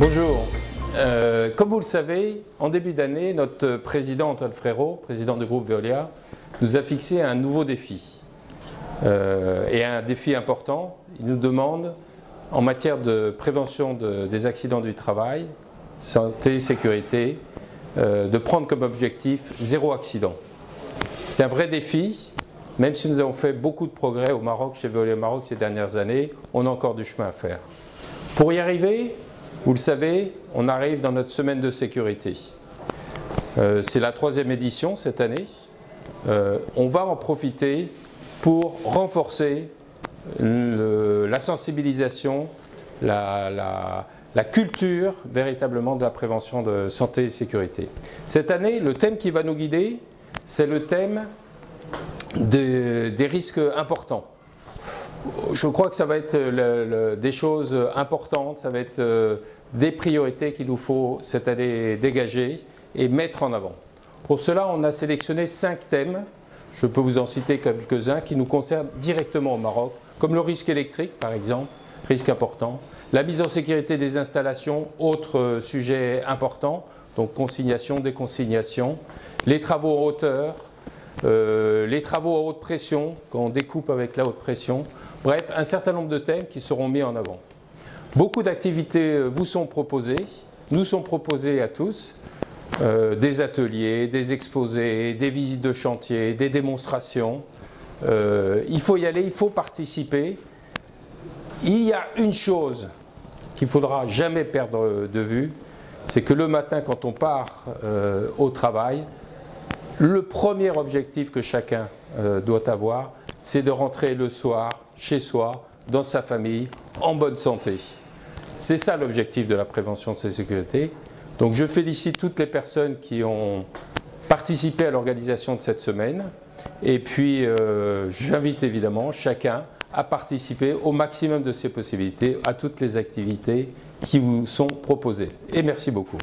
Bonjour. Euh, comme vous le savez, en début d'année, notre président Antoine Frérot, président du groupe Veolia, nous a fixé un nouveau défi. Euh, et un défi important, il nous demande, en matière de prévention des accidents du travail, santé, sécurité, euh, de prendre comme objectif zéro accident. C'est un vrai défi, même si nous avons fait beaucoup de progrès au Maroc, chez Veolia Maroc ces dernières années, on a encore du chemin à faire. Pour y arriver, vous le savez, on arrive dans notre semaine de sécurité. Euh, c'est la troisième édition cette année. Euh, on va en profiter pour renforcer la sensibilisation, la, culture véritablement de la prévention de santé et sécurité. Cette année, le thème qui va nous guider, c'est le thème des risques importants je crois que ça va être des choses importantes, ça va être euh, des priorités qu'il nous faut cette année dégager et mettre en avant. Pour cela, on a sélectionné cinq thèmes. Je peux vous en citer quelques-uns qui nous concernent directement au Maroc, comme le risque électrique, par exemple, risque important. La mise en sécurité des installations, autre euh, sujet important, donc consignation, déconsignation. Les travaux en hauteur, euh, les travaux à haute pression, quand on découpe avec la haute pression. Bref, un certain nombre de thèmes qui seront mis en avant. Beaucoup d'activités euh, vous sont proposées, nous sont proposées à tous. Euh, des ateliers, des exposés, des visites de chantier, des démonstrations. il faut y aller, il faut participer. Il y a une chose qu'il faudra jamais perdre de vue, c'est que le matin, quand on part au travail, le premier objectif que chacun euh, doit avoir, c'est de rentrer le soir chez soi, dans sa famille, en bonne santé. C'est ça l'objectif de la prévention de la sécurité. Donc je félicite toutes les personnes qui ont participé à l'organisation de cette semaine. Et puis euh, j'invite évidemment chacun à participer au maximum de ses possibilités à toutes les activités qui vous sont proposées. Et merci beaucoup.